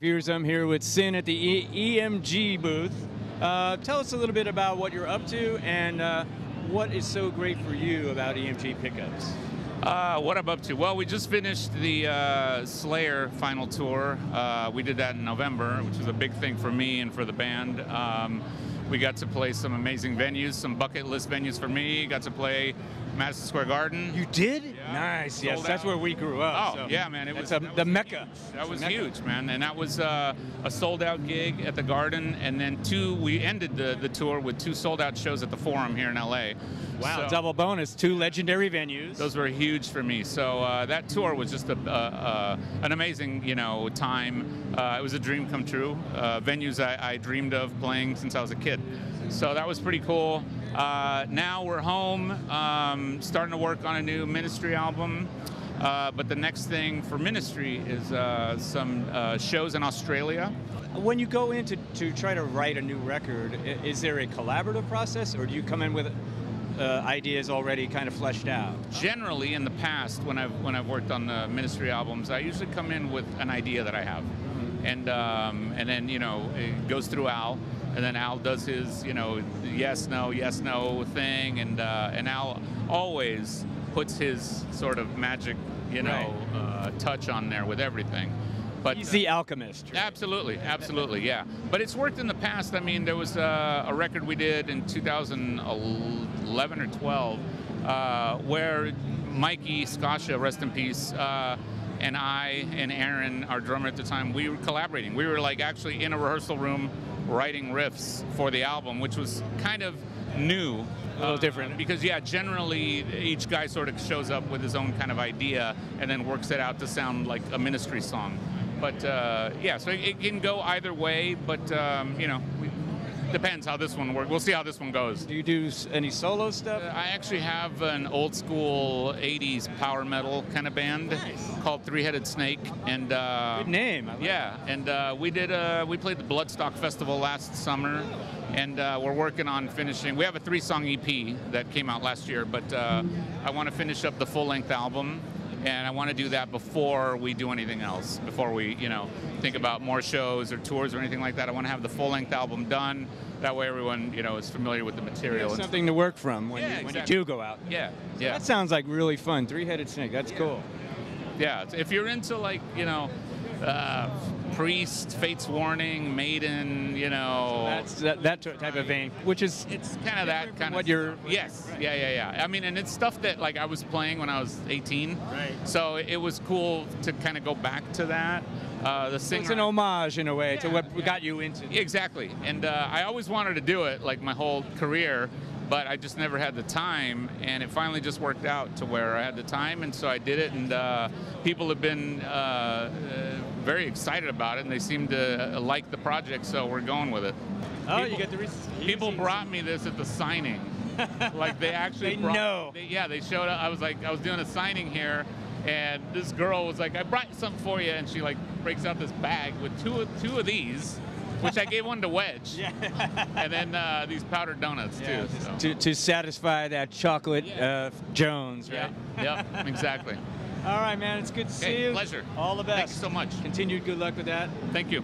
Viewers, I'm here with Sin at the e- EMG booth. Uh, tell us a little bit about what you're up to and uh, what is so great for you about EMG pickups. Uh, what I'm up to? Well, we just finished the uh, Slayer final tour. Uh, we did that in November, which was a big thing for me and for the band. Um, we got to play some amazing venues, some bucket list venues for me. Got to play Madison Square Garden. You did? Yeah. Nice. Yes, Sold that's where we grew up. Oh so yeah, man! It was, a, that the mecca. huge. That was Mecca. huge, man, and that was uh, a sold-out gig at the Garden, and then two. We ended the, the tour with two sold-out shows at the Forum here in LA. Wow, So- double bonus, two legendary venues. those were huge for me. So uh, that tour was just a, uh, uh, an amazing, you know, time. Uh, it was a dream come true. Uh, venues I, I dreamed of playing since I was a kid. So that was pretty cool. Uh, now we're home, um, starting to work on a new Ministry album. Uh, but the next thing for Ministry is uh, some uh, shows in Australia. When you go in to, to try to write a new record, is there a collaborative process or do you come in with uh, ideas already kind of fleshed out? generally in the past when I've when I've worked on the ministry albums, I usually come in with an idea that I have, and um, and then you know it goes through Al, and then Al does his you know yes no yes no thing, and uh, and Al always puts his sort of magic you know uh, touch on there with everything. But He's the alchemist. right? Absolutely, absolutely, yeah. But it's worked in the past. I mean, there was uh, a record we did in 2011 or 12 uh, where Mikey Scaccia, rest in peace, uh, and I and Aaron, our drummer at the time, we were collaborating. We were like actually in a rehearsal room writing riffs for the album, which was kind of new. A little different. Because, yeah, generally each guy sort of shows up with his own kind of idea and then works it out to sound like a ministry song. But, uh, yeah, so it, it can go either way, but, um, you know, we, depends how this one works. We'll see how this one goes. Do you do any solo stuff? I actually have an old school 80s power metal kind of band Nice. called Three Headed Snake. And, uh, Good name. I like yeah, and uh, we did. Uh, we played the Bloodstock Festival last summer, and uh, we're working on finishing. We have a three-song EP that came out last year, but uh, I want to finish up the full-length album, and I want to do that before we do anything else. Before we, you know, think about more shows or tours or anything like that. I want to have the full-length album done. That way, everyone, you know, is familiar with the material. something to work from when, Yeah, you, when you do go out. yeah, yeah. That sounds like really fun. Three-headed snake. That's cool. Yeah, if you're into like you know, uh, Priest, Fate's Warning, Maiden, you know, That's that, that type of vein, which is it's kind of that kind what of what you're- yes, yeah, yeah, yeah. I mean, and it's stuff that like I was playing when I was 18, Right. So it was cool to kind of go back to that. Uh, the singer, it's an homage in a way to what yeah. got you into. Exactly. And uh, I always wanted to do it like my whole career, but I just never had the time. And it finally just worked out to where I had the time. And so I did it. And uh, people have been uh, uh, very excited about it. And they seem to uh, like the project. So we're going with it. Oh, you People- get the re- People brought me this at the signing. like they actually They brought, know. they- yeah, they showed up. I was like, I was doing a signing here, and this girl was like, I brought something for you, and she like breaks out this bag with two of, two of these, which I gave one to Wedge, Yeah. and then uh, these powdered donuts Yeah, too. So. to, to satisfy that chocolate Yeah. uh, Jones, right? Yeah, yep, exactly. All right, man. It's good to see Hey, you. pleasure. All the best. Thanks so much. Continued good luck with that. Thank you.